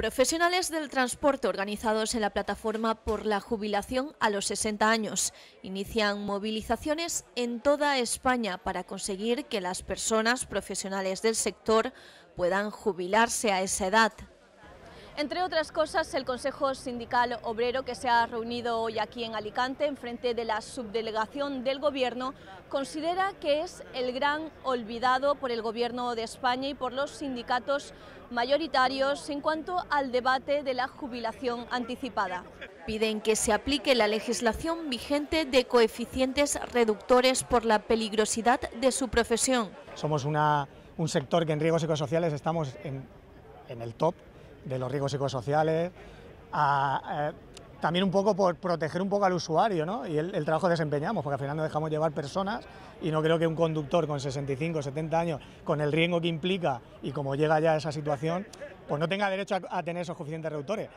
Profesionales del transporte organizados en la plataforma por la jubilación a los 60 años inician movilizaciones en toda España para conseguir que las personas profesionales del sector puedan jubilarse a esa edad. Entre otras cosas, el Consejo Sindical Obrero, que se ha reunido hoy aquí en Alicante, en frente de la subdelegación del Gobierno, considera que es el gran olvidado por el Gobierno de España y por los sindicatos mayoritarios en cuanto al debate de la jubilación anticipada. Piden que se aplique la legislación vigente de coeficientes reductores por la peligrosidad de su profesión. Somos un sector que en riesgos psicosociales estamos en, en el top de los riesgos psicosociales, también un poco por proteger un poco al usuario ¿no? y el, trabajo que desempeñamos, porque al final nos dejamos llevar personas y no creo que un conductor con 65, 70 años, con el riesgo que implica y como llega ya a esa situación, pues no tenga derecho a, a tener esos coeficientes reductores,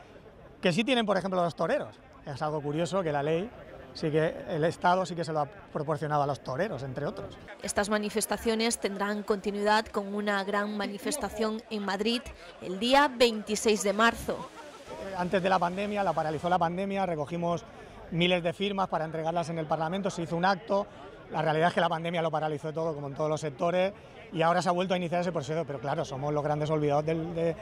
que sí tienen, por ejemplo, los toreros. Es algo curioso que la ley sí que el Estado sí que se lo ha proporcionado a los toreros, entre otros. Estas manifestaciones tendrán continuidad con una gran manifestación en Madrid el día 26 de marzo. Eh, antes de la pandemia, la paralizó la pandemia, recogimos miles de firmas para entregarlas en el Parlamento, se hizo un acto, la realidad es que la pandemia lo paralizó todo, como en todos los sectores, y ahora se ha vuelto a iniciar ese proceso, pero claro, somos los grandes olvidados de,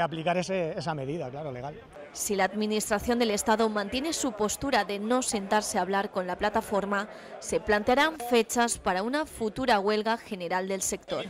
aplicar esa medida, claro, legal. Si la Administración del Estado mantiene su postura de no sentarse a hablar con la plataforma, se plantearán fechas para una futura huelga general del sector.